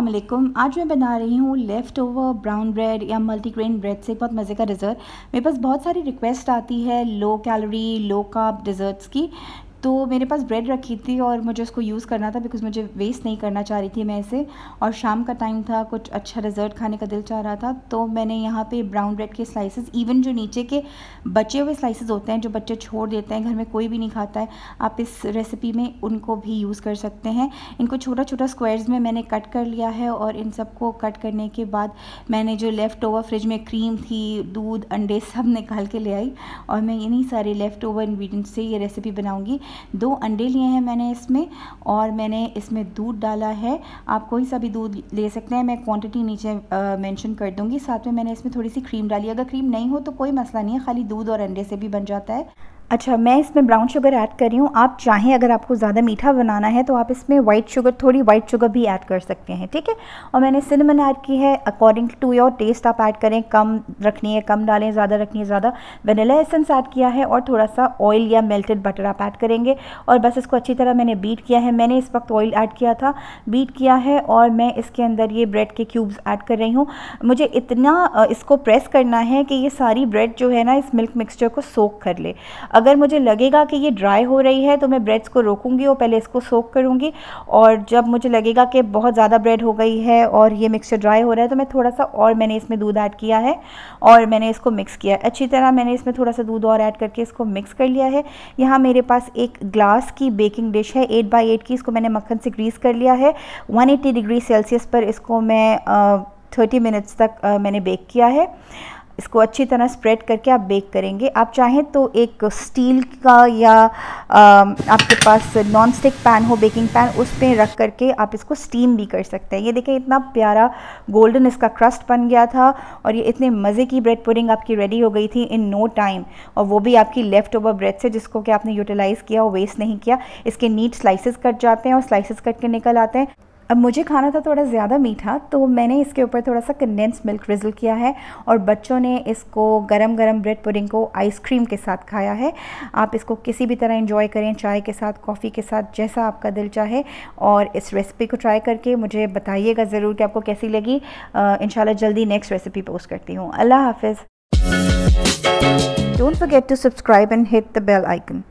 वालेकुम आज मैं बना रही हूँ लेफ़्ट ओवर ब्राउन ब्रेड या मल्टीग्रेन ब्रेड से। बहुत मज़े का डिज़र्ट मेरे पास बहुत सारी रिक्वेस्ट आती है। Low calorie low carb desserts की। तो मेरे पास ब्रेड रखी थी और मुझे उसको यूज़ करना था बिकॉज़ मुझे वेस्ट नहीं करना चाह रही थी मैं इसे। और शाम का टाइम था, कुछ अच्छा डिज़र्ट खाने का दिल चाह रहा था तो मैंने यहाँ पे ब्राउन ब्रेड के स्लाइसेस इवन जो नीचे के बचे हुए स्लाइसेस होते हैं, जो बच्चे छोड़ देते हैं, घर में कोई भी नहीं खाता है, आप इस रेसिपी में उनको भी यूज़ कर सकते हैं। इनको छोटा छोटा स्क्वायर्स में मैंने कट कर लिया है और इन सबको कट करने के बाद मैंने जो लेफ़्ट ओवर फ्रिज में क्रीम थी, दूध, अंडे सब निकाल के ले आई और मैं इन्हीं सारे लेफ़्ट ओवर इन्ग्रीडियंट से ये रेसिपी बनाऊँगी। दो अंडे लिए हैं मैंने इसमें और मैंने इसमें दूध डाला है। आप कोई सा भी दूध ले सकते हैं, मैं क्वांटिटी नीचे मेंशन कर दूँगी। साथ में मैंने इसमें थोड़ी सी क्रीम डाली। अगर क्रीम नहीं हो तो कोई मसला नहीं है, खाली दूध और अंडे से भी बन जाता है। अच्छा मैं इसमें ब्राउन शुगर ऐड कर रही हूँ। आप चाहें अगर आपको ज़्यादा मीठा बनाना है तो आप इसमें वाइट शुगर थोड़ी वाइट शुगर भी ऐड कर सकते हैं, ठीक है? और मैंने सिनेमन ऐड की है। अकॉर्डिंग टू योर टेस्ट आप ऐड करें। कम रखनी है, कम डालें, ज़्यादा रखनी है, ज़्यादा। वनीला एसेंस ऐड किया है और थोड़ा सा ऑयल या मेल्टेड बटर आप ऐड करेंगे। और बस इसको अच्छी तरह मैंने बीट किया है। मैंने इस वक्त ऑयल ऐड किया था बीट किया है और मैं इसके अंदर ये ब्रेड के क्यूब्स ऐड कर रही हूँ। मुझे इतना इसको प्रेस करना है कि ये सारी ब्रेड जो है ना, इस मिल्क मिक्सचर को सोख कर ले। अगर मुझे लगेगा कि ये ड्राई हो रही है तो मैं ब्रेड्स को रोकूँगी और पहले इसको सोक करूँगी। और जब मुझे लगेगा कि बहुत ज़्यादा ब्रेड हो गई है और ये मिक्सचर ड्राई हो रहा है तो मैं थोड़ा सा और मैंने इसमें दूध ऐड किया है और मैंने इसको मिक्स किया अच्छी तरह मैंने इसमें थोड़ा सा दूध और ऐड करके इसको मिक्स कर लिया है। यहाँ मेरे पास एक ग्लास की बेकिंग डिश है एट बाई एट की। इसको मैंने मक्खन से ग्रीस कर लिया है। वन डिग्री सेल्सियस पर इसको मैं थर्टी मिनट्स तक आ, मैंने बेक किया है। इसको अच्छी तरह स्प्रेड करके आप बेक करेंगे। आप चाहें तो एक स्टील का या आ, आपके पास नॉन स्टिक पैन हो बेकिंग पैन उस पर रख करके आप इसको स्टीम भी कर सकते हैं। ये देखें इतना प्यारा गोल्डन इसका क्रस्ट बन गया था और ये इतने मज़े की ब्रेड पुडिंग आपकी रेडी हो गई थी इन नो टाइम और वो भी आपकी लेफ़्ट ओवर ब्रेड से जिसको कि आपने यूटिलाइज़ किया और वेस्ट नहीं किया। इसके नीट स्लाइसिस कट जाते हैं और स्लाइसिस कट के निकल आते हैं। अब मुझे खाना था थोड़ा ज़्यादा मीठा तो मैंने इसके ऊपर थोड़ा सा कंडेंस मिल्क रिजल किया है और बच्चों ने इसको गरम गरम ब्रेड पुडिंग को आइसक्रीम के साथ खाया है। आप इसको किसी भी तरह इंजॉय करें, चाय के साथ कॉफ़ी के साथ, जैसा आपका दिल चाहे और इस रेसिपी को ट्राई करके मुझे बताइएगा ज़रूर कि आपको कैसी लगी। इन जल्दी नेक्स्ट रेसिपी पोस्ट करती हूँ। अल्लाह हाफिज़। Don't forget to subscribe and hit the bell icon